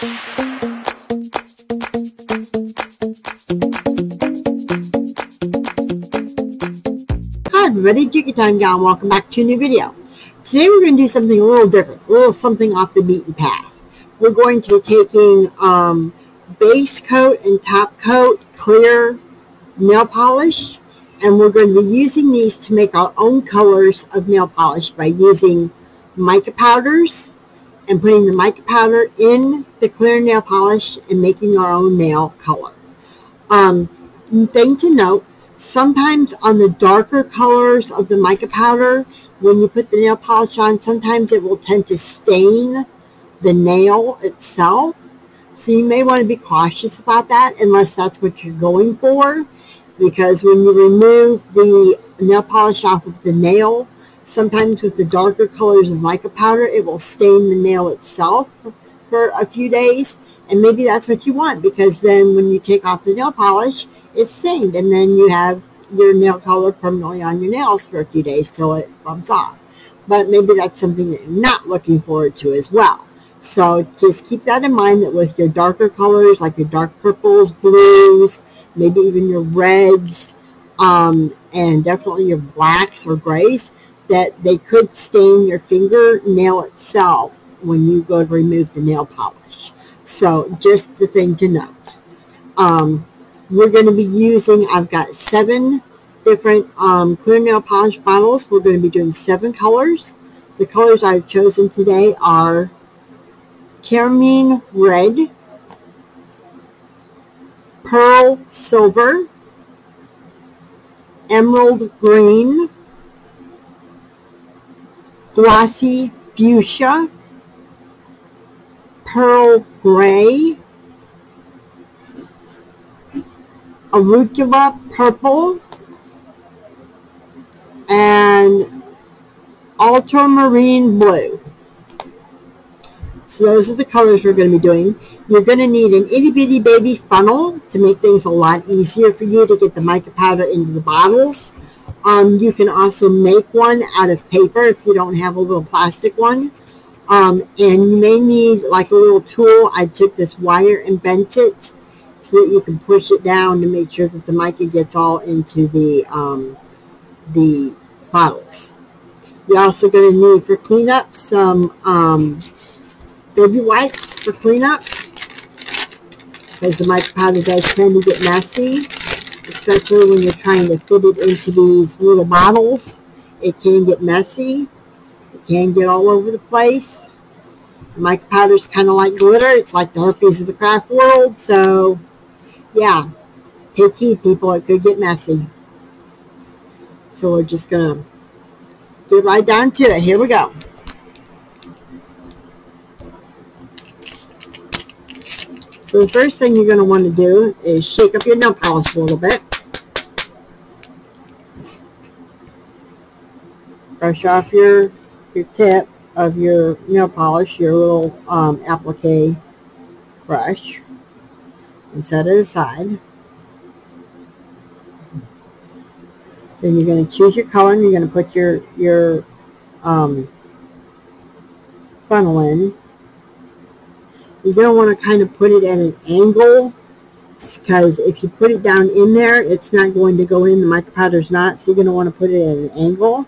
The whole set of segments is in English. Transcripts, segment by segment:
Hi everybody, Jiggy Time Gal, and welcome back to a new video. Today we're going to do something a little different, a little something off the beaten path. We're going to be taking um, base coat and top coat clear nail polish, and we're going to be using these to make our own colors of nail polish by using mica powders and putting the mica powder in the clear nail polish and making our own nail color. Um, thing to note, sometimes on the darker colors of the mica powder, when you put the nail polish on, sometimes it will tend to stain the nail itself. So you may want to be cautious about that unless that's what you're going for. Because when you remove the nail polish off of the nail, sometimes with the darker colors of mica powder, it will stain the nail itself for a few days. And maybe that's what you want because then when you take off the nail polish, it's stained and then you have your nail color permanently on your nails for a few days till it rubs off. But maybe that's something that you're not looking forward to as well. So just keep that in mind that with your darker colors, like your dark purples, blues, maybe even your reds, um, and definitely your blacks or grays, that they could stain your fingernail itself when you go to remove the nail polish. So just the thing to note. Um, we're going to be using, I've got seven different um, clear nail polish bottles. We're going to be doing seven colors. The colors I've chosen today are carmine red, pearl silver, emerald green, glossy fuchsia, pearl gray, arugula purple, and ultramarine blue. So those are the colors we're going to be doing. You're going to need an itty bitty baby funnel to make things a lot easier for you to get the mica powder into the bottles. Um, you can also make one out of paper if you don't have a little plastic one. Um, and you may need like a little tool. I took this wire and bent it so that you can push it down to make sure that the mica gets all into the, um, the bottles. You're also going to need for cleanup some um, baby wipes for cleanup because the mica powder does tend to get messy, especially when you're trying to fit it into these little bottles. It can get messy. It can get all over the place. The mica powder is kind of like glitter. It's like the herpes of the craft world. So, yeah, take heed, people. It could get messy. So we're just going to get right down to it. Here we go. So the first thing you're going to want to do is shake up your nail polish a little bit. Brush off your, your tip of your nail polish, your little um, applique brush, and set it aside. Then you're going to choose your color and you're going to put your, your um, funnel in. You're going to want to kind of put it at an angle because if you put it down in there, it's not going to go in. The mica powder's not, so you're going to want to put it at an angle.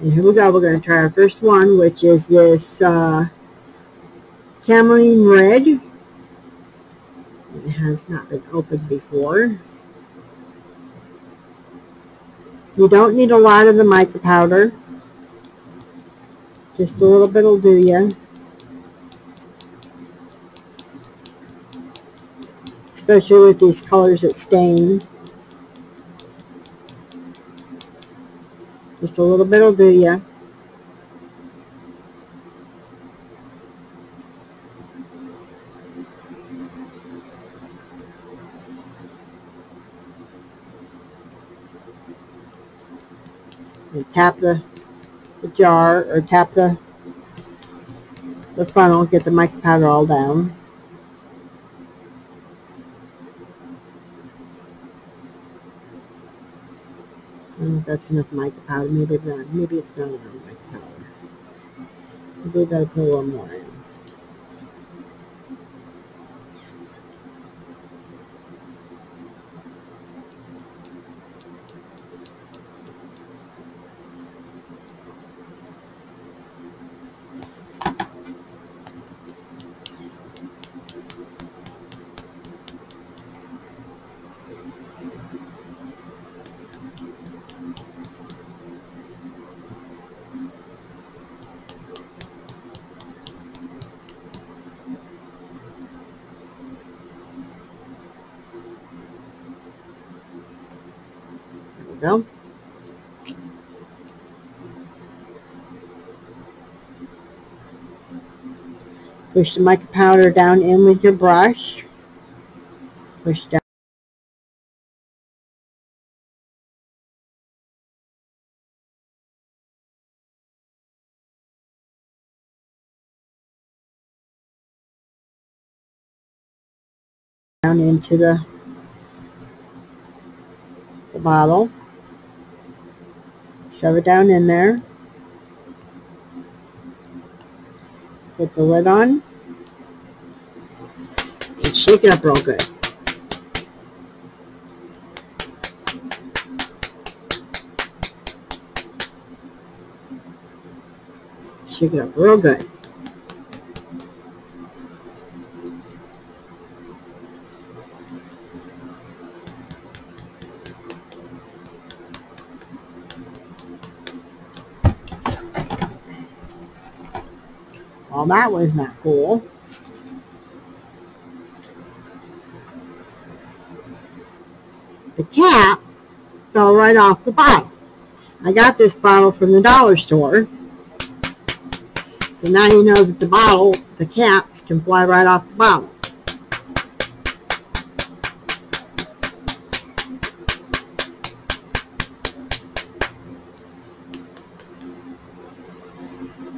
And here we go. We're going to try our first one, which is this uh, Carmine Red. It has not been opened before. You don't need a lot of the mica powder. Just a little bit will do you. Especially with these colors that stain. Just a little bit will do you. Tap the, the jar or tap the the funnel, get the mica powder all down. I if that's enough mica powder. Maybe not. Maybe it's not enough mica powder. Maybe we gotta put a little more in. go. Push the mica powder down in with your brush. Push down. down into the, the bottle. Shove it down in there. Put the lid on. And shake it up real good. Shake it up real good. That was not cool. The cap fell right off the bottle. I got this bottle from the dollar store. So now you know that the bottle, the caps can fly right off the bottle.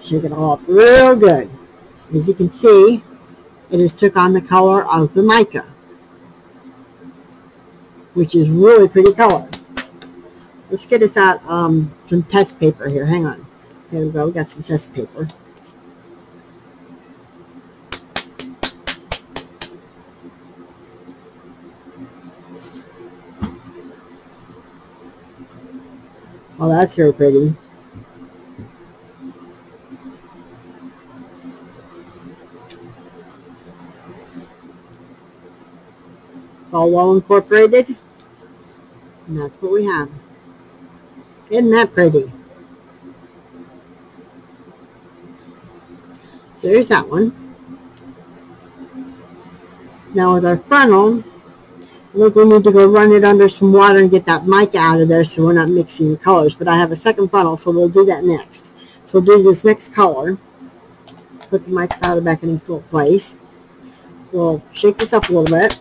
Shake it up real good. As you can see, it has took on the color of the mica, which is really pretty color. Let's get us out um, some test paper here. Hang on. There we go. We got some test paper. Well, that's very pretty. All well incorporated. And that's what we have. Isn't that pretty? So there's that one. Now with our funnel, look, we need to go run it under some water and get that mica out of there so we're not mixing the colors. But I have a second funnel, so we'll do that next. So we'll do this next color. Put the mica powder back in its little place. We'll shake this up a little bit.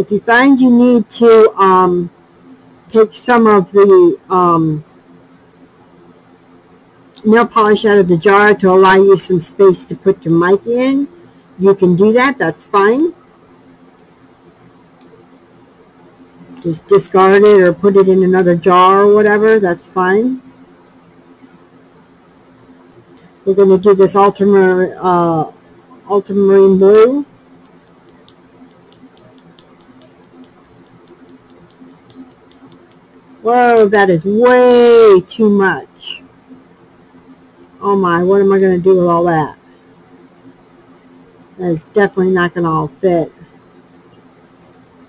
If you find you need to um, take some of the um, nail polish out of the jar to allow you some space to put your mic in, you can do that. That's fine. Just discard it or put it in another jar or whatever. That's fine. We're going to do this uh, ultramarine blue. Whoa, that is way too much. Oh my, what am I going to do with all that? That is definitely not going to all fit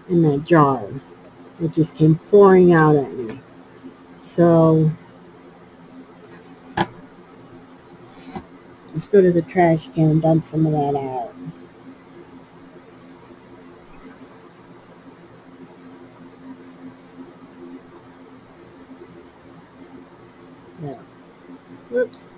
in that jar. It just came pouring out at me. So, let's go to the trash can and dump some of that out. Whoops.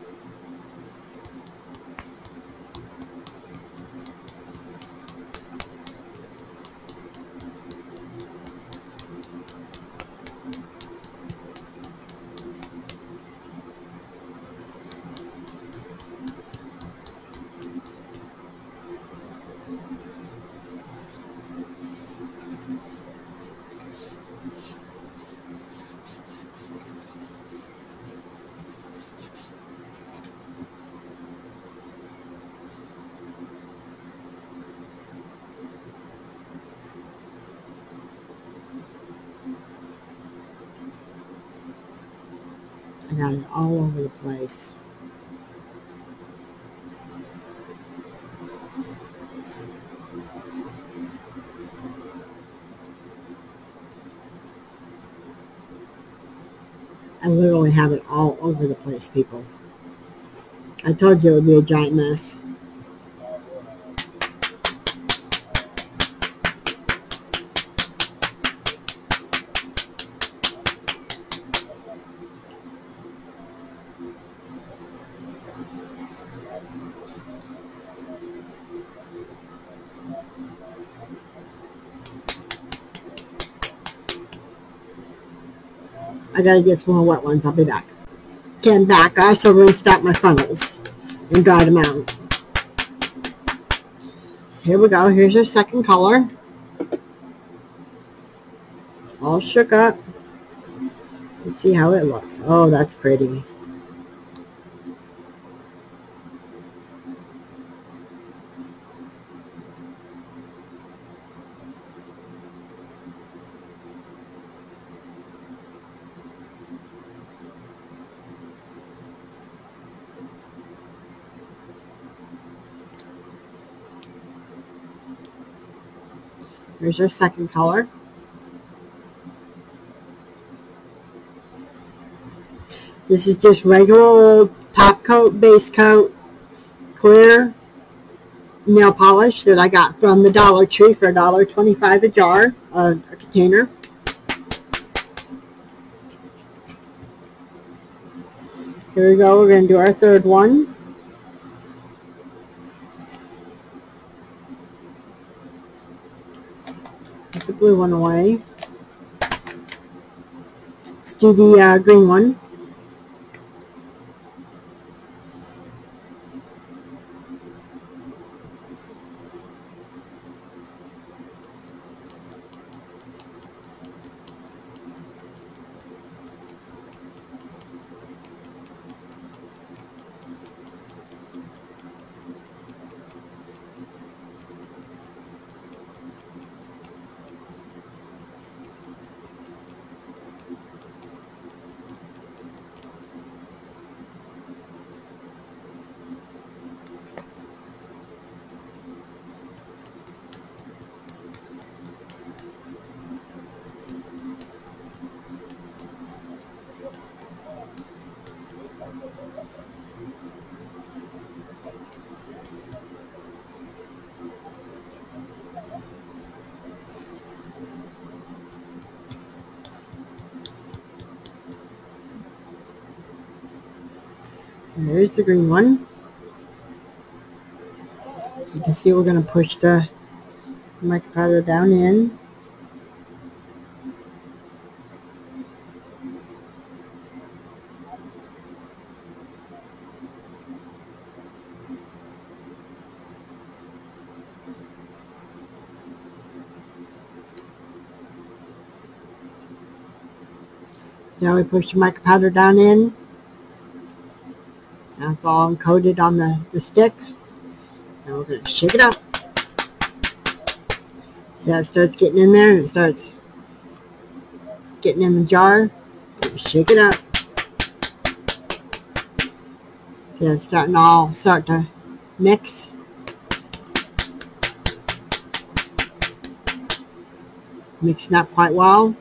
I got it all over the place. I literally have it all over the place, people. I told you it would be a giant mess. I gotta get some more wet ones. I'll be back. I'm back. I also out my funnels and dried them out. Here we go. Here's your second color. All shook up. Let's see how it looks. Oh, that's pretty. Here's your second color. This is just regular old top coat, base coat, clear nail polish that I got from the Dollar Tree for $1.25 a jar, uh, a container. Here we go, we're going to do our third one. The blue one away. Let's do the uh, green one. And there's the green one. As you can see we're going to push the mica powder down in. How we push the mica powder down in? It's all coated on the, the stick. Now we're going to shake it up. See how it starts getting in there and it starts getting in the jar. Shake it up. See it's starting to all start to mix. Mixing up quite well.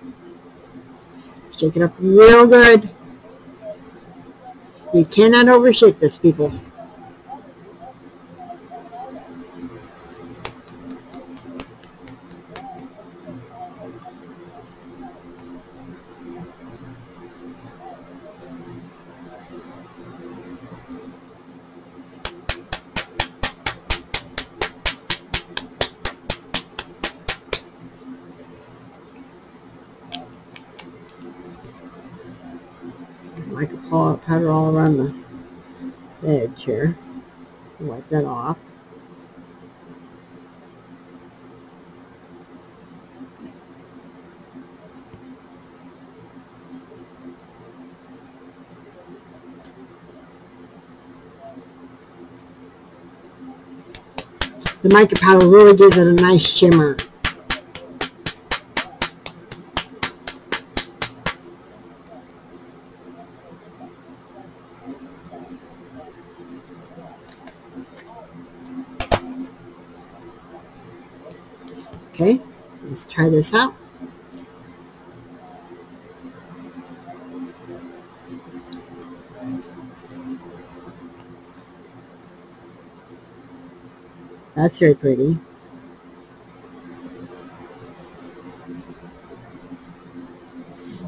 Shake it up real good. You cannot overshake this, people. Powder all around the edge here. Wipe that off. The mica powder really gives it a nice shimmer. Try this out. That's very pretty.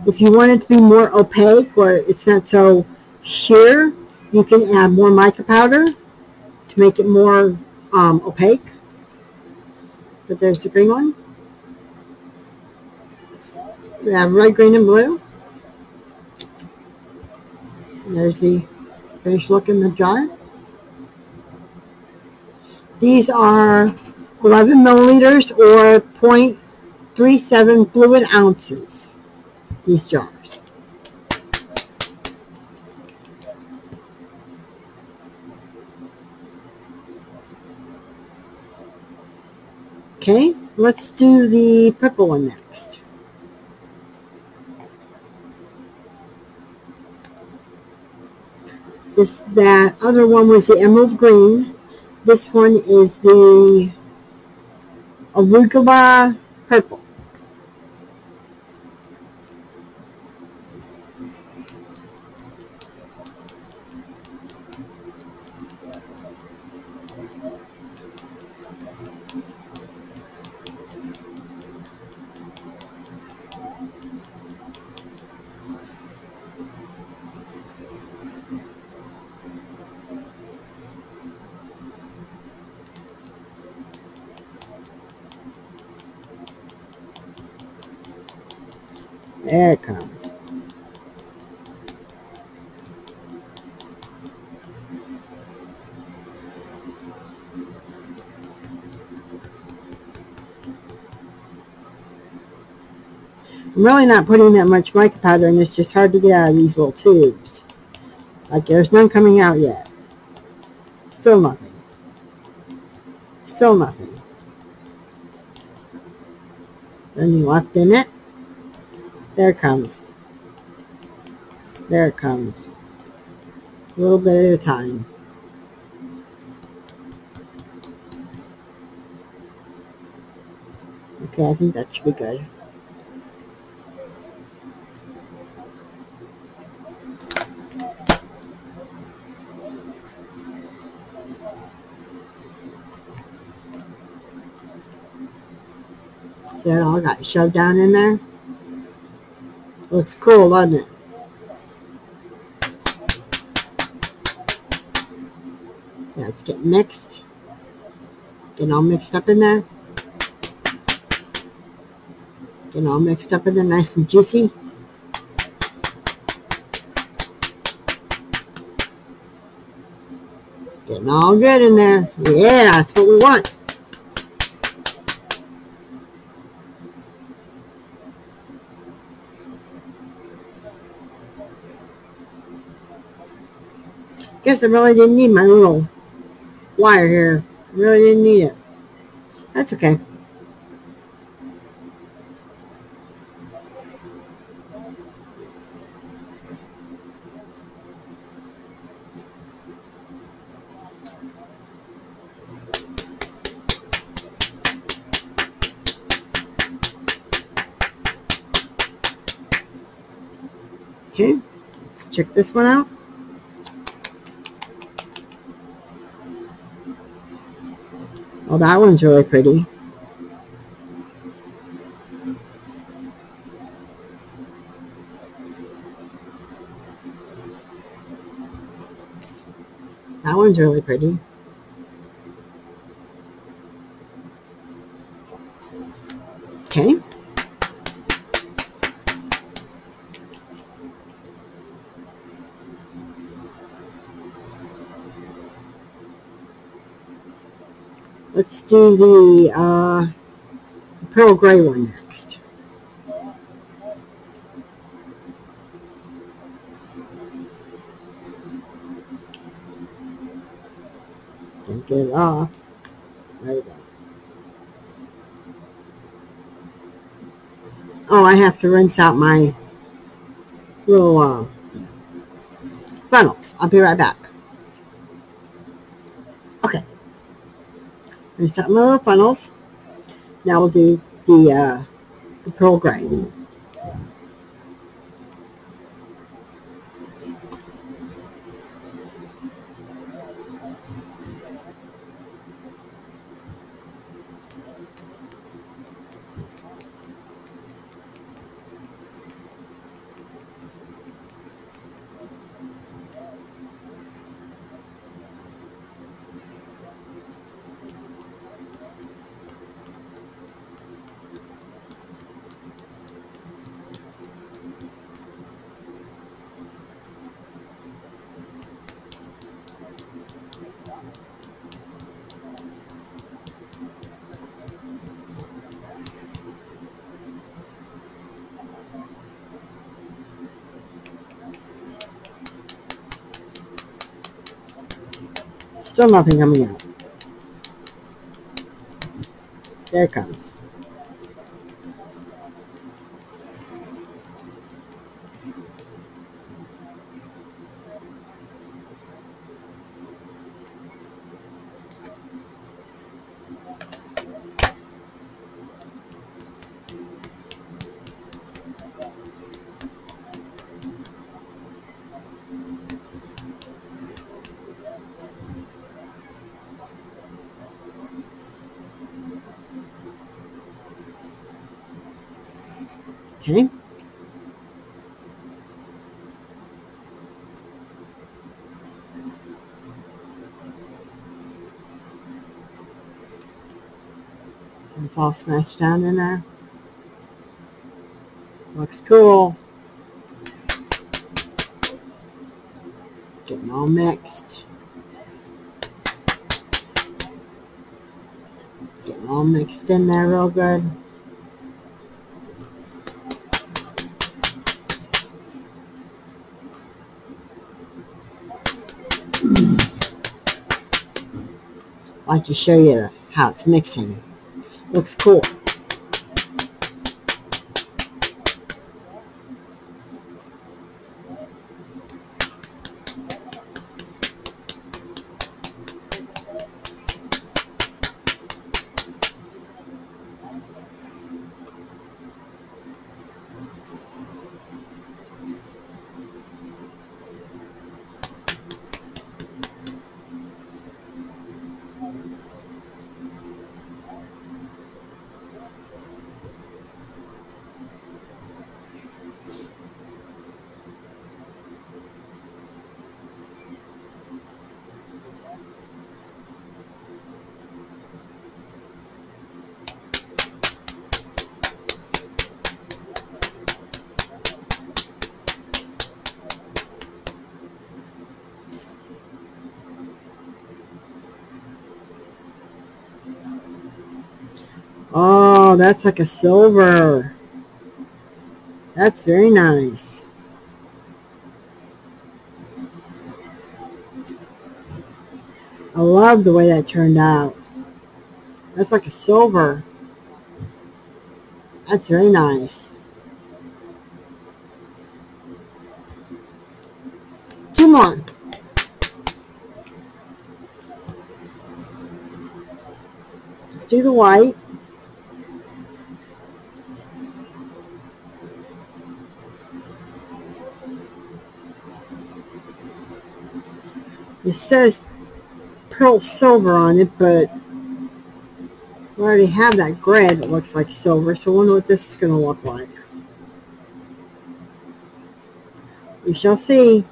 If you want it to be more opaque or it's not so sheer, you can add more mica powder to make it more um, opaque. But there's the green one. We have red, green, and blue. There's the finished look in the jar. These are 11 milliliters or 0.37 fluid ounces, these jars. Okay, let's do the purple one next. This that other one was the emerald green. This one is the arugula purple. There it comes. I'm really not putting that much mica powder in. It's just hard to get out of these little tubes. Like there's none coming out yet. Still nothing. Still nothing. Then you left in it. There it comes. There it comes. A little bit at a time. Okay, I think that should be good. See that all got shoved down in there? Looks cool, doesn't it? Yeah, it's getting mixed. Getting all mixed up in there. Getting all mixed up in there, nice and juicy. Getting all good in there. Yeah, that's what we want. Guess I really didn't need my little wire here. Really didn't need it. That's okay. Okay, let's check this one out. Oh, that one's really pretty. That one's really pretty. Okay. Let's do the uh, pearl gray one next. Don't get it off. There we go. Oh, I have to rinse out my little uh, funnels. I'll be right back. My little funnels. Now we'll do the, uh, the pearl gray. Still nothing coming out. There it comes. Okay. It's all smashed down in there. Looks cool. Getting all mixed. Getting all mixed in there real good. Like to show you how it's mixing. Looks cool. That's like a silver. That's very nice. I love the way that turned out. That's like a silver. That's very nice. Two more. Let's do the white. It says pearl silver on it, but we already have that gray that looks like silver, so I wonder what this is going to look like. We shall see.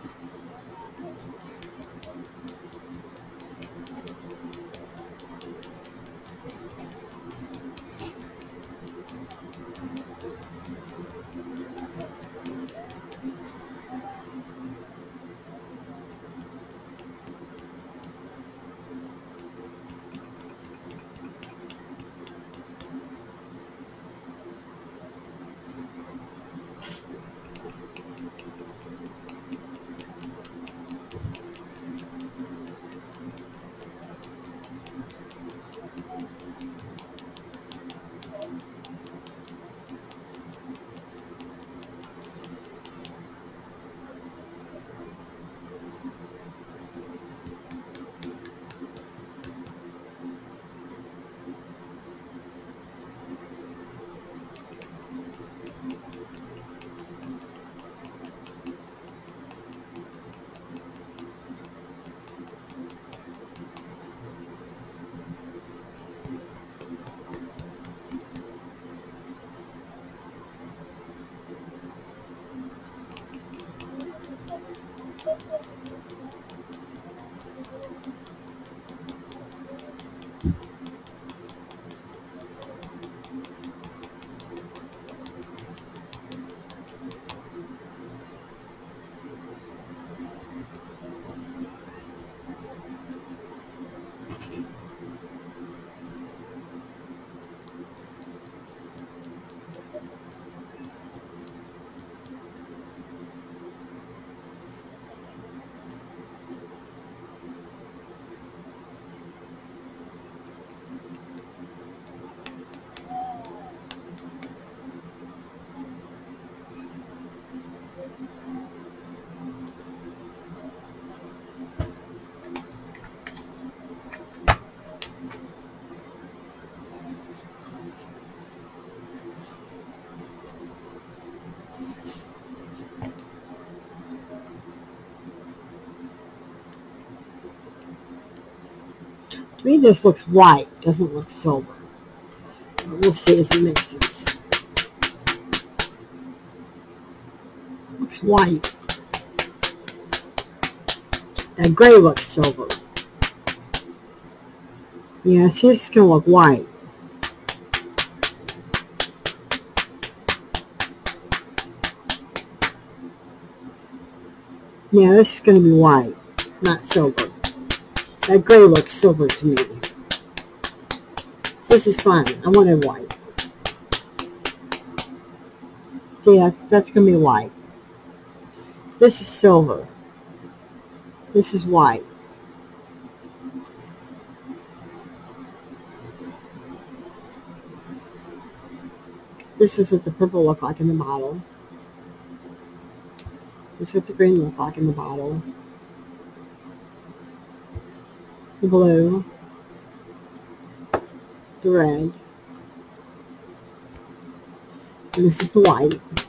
To me, this looks white, doesn't look silver. We'll see as it mixes. Looks white. That gray looks silver. Yeah, see, this is going to look white. Yeah, this is going to be white, not silver. That gray looks silver to me. This is fine. I want wanted white. See, that's, that's going to be white. This is silver. This is white. This is what the purple look like in the bottle. This is what the green look like in the bottle. The blue. The red. And this is the white.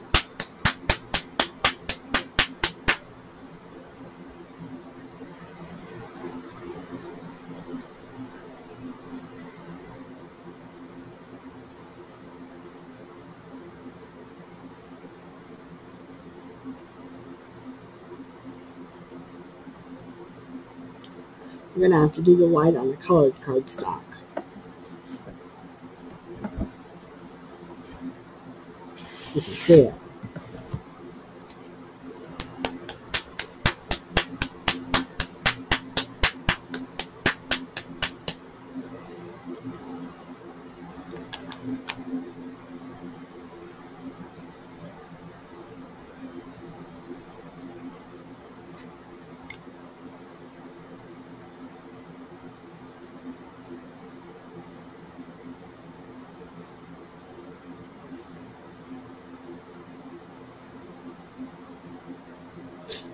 We're going to have to do the white on the colored cardstock. You can see it.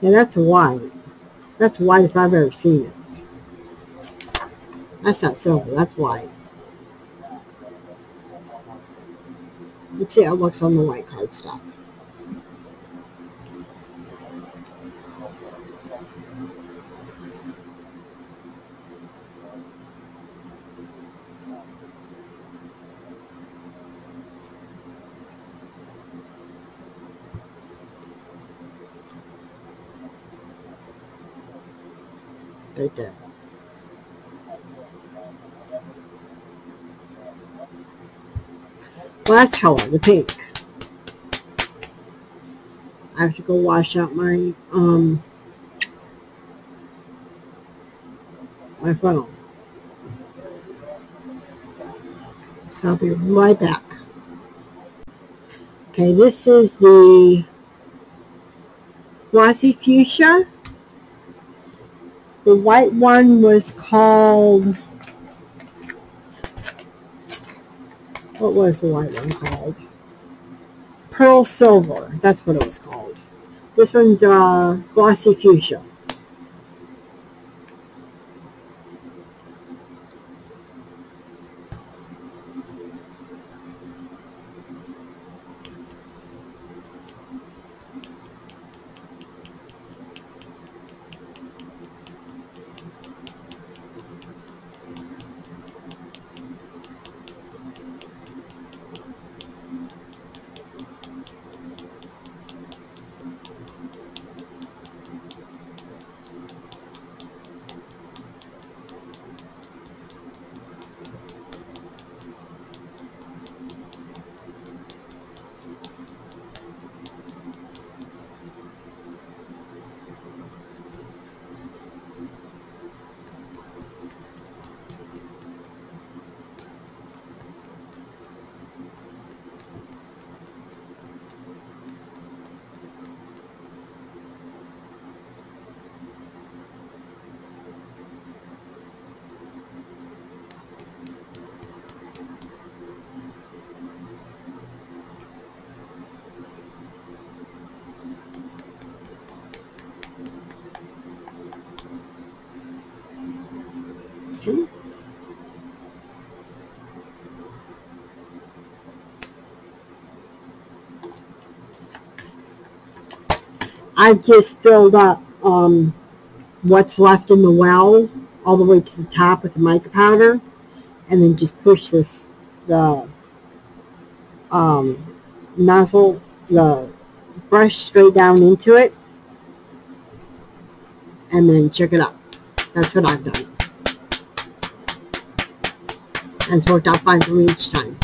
Yeah, that's white. That's white if I've ever seen it. That's not silver, that's white. Let's see how it looks on the white cardstock. Right there. Last color, the pink. I have to go wash out my um my phone. So I'll be right back. Okay, this is the glossy fuchsia. The white one was called, what was the white one called? Pearl Silver. That's what it was called. This one's uh, Glossy Fuchsia. I've just filled up um, what's left in the well all the way to the top with the mica powder and then just push this the um, nozzle the brush straight down into it and then check it up. That's what I've done. And it's worked out fine for me each time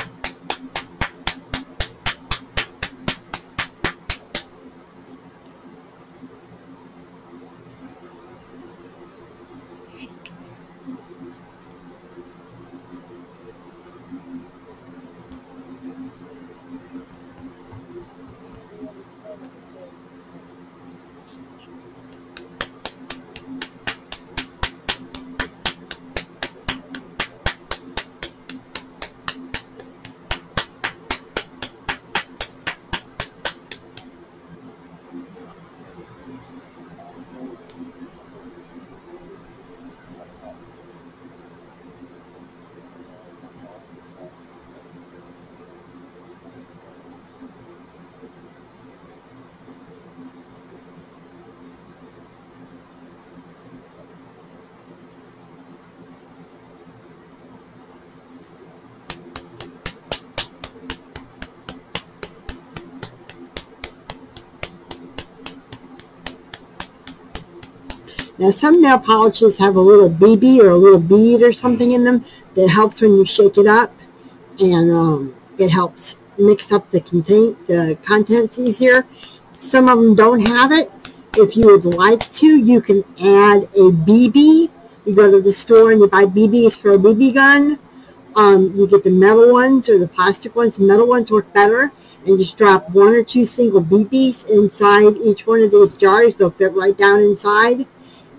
Now some nail polishes have a little BB or a little bead or something in them that helps when you shake it up and um, it helps mix up the contain the contents easier. Some of them don't have it. If you would like to, you can add a BB. You go to the store and you buy BBs for a BB gun. Um, you get the metal ones or the plastic ones. The metal ones work better. And just drop one or two single BBs inside each one of these jars. They'll fit right down inside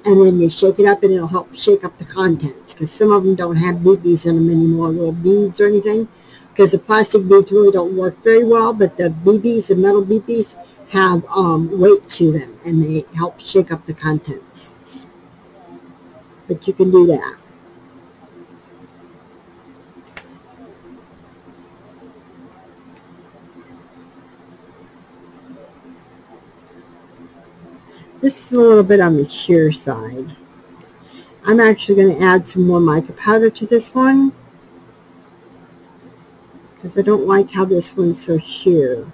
and then you shake it up and it'll help shake up the contents because some of them don't have BBs in them anymore, little beads or anything because the plastic beads really don't work very well, but the BBs, the metal BBs, have um, weight to them and they help shake up the contents. But you can do that. This is a little bit on the sheer side. I'm actually going to add some more mica powder to this one because I don't like how this one's so sheer.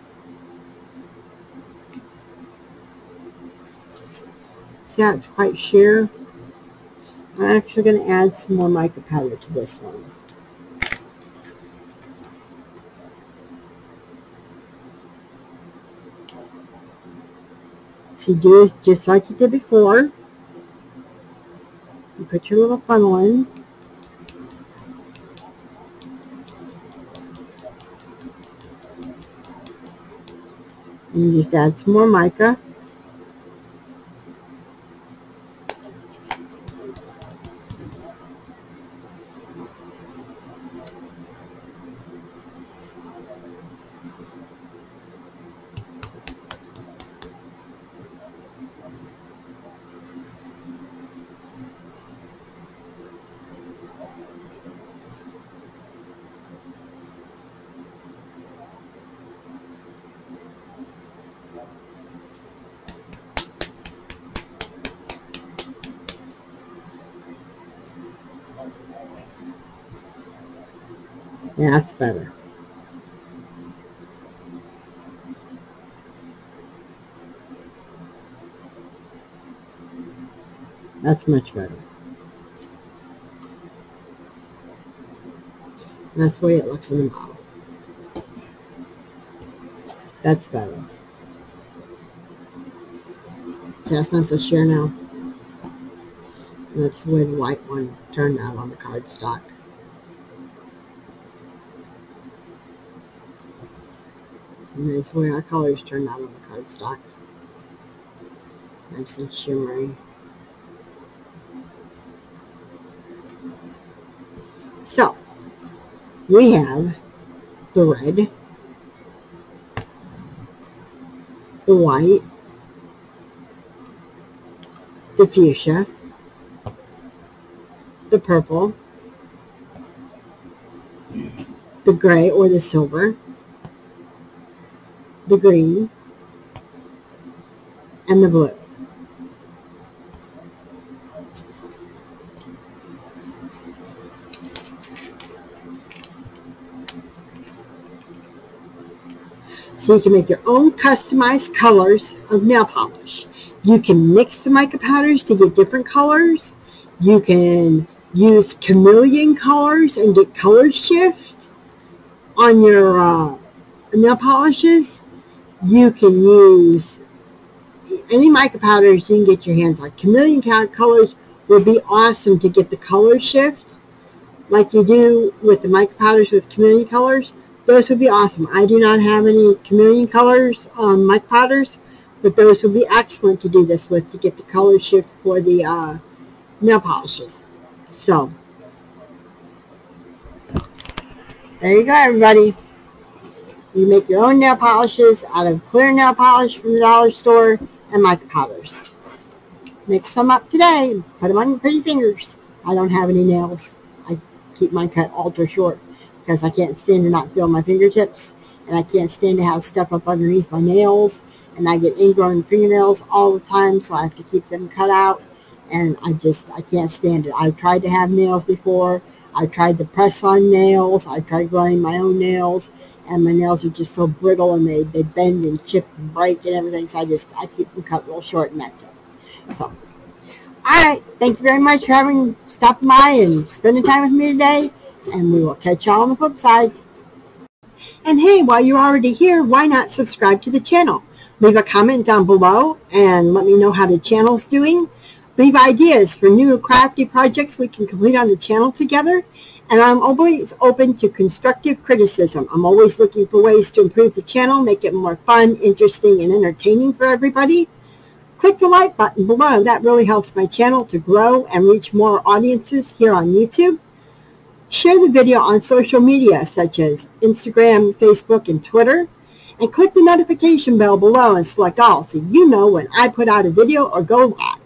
See how it's quite sheer? I'm actually going to add some more mica powder to this one. So you do is just like you did before. You put your little funnel in. And you just add some more mica. Yeah, that's better. That's much better. That's the way it looks in the bottle. That's better. That's not so sure now. That's the way the white one turned out on the cardstock. nice way our colors turned out on the cardstock. Nice and shimmery. So, we have the red, the white, the fuchsia, the purple, the gray or the silver, the green, and the blue. So you can make your own customized colors of nail polish. You can mix the mica powders to get different colors. You can use chameleon colors and get color shift on your uh, nail polishes. You can use any mica powders you can get your hands on. Chameleon colors would be awesome to get the color shift like you do with the mica powders with chameleon colors. Those would be awesome. I do not have any chameleon colors on my powders, but those would be excellent to do this with to get the color shift for the uh, nail polishes. So, there you go, everybody. You make your own nail polishes out of clear nail polish from the dollar store and mica powders. Mix some up today. and Put them on your pretty fingers. I don't have any nails. I keep mine cut ultra short because I can't stand to not feel my fingertips and I can't stand to have stuff up underneath my nails and I get ingrown fingernails all the time so I have to keep them cut out and I just I can't stand it. I've tried to have nails before. I tried the press on nails. I tried growing my own nails and my nails are just so brittle and they, they bend and chip and break and everything so I just I keep them cut real short and that's it. So all right, thank you very much for having stopped by and spending time with me today and we will catch y'all on the flip side. And hey, while you're already here, why not subscribe to the channel? Leave a comment down below and let me know how the channel's doing. Leave ideas for new crafty projects we can complete on the channel together. And I'm always open to constructive criticism. I'm always looking for ways to improve the channel, make it more fun, interesting, and entertaining for everybody. Click the like button below. That really helps my channel to grow and reach more audiences here on YouTube. Share the video on social media such as Instagram, Facebook, and Twitter. And click the notification bell below and select all so you know when I put out a video or go live.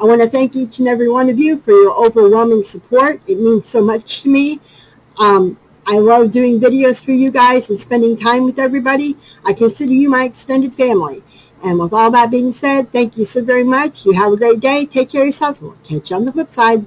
I want to thank each and every one of you for your overwhelming support. It means so much to me. Um, I love doing videos for you guys and spending time with everybody. I consider you my extended family. And with all that being said, thank you so very much. You have a great day. Take care of yourselves. We'll catch you on the flip side.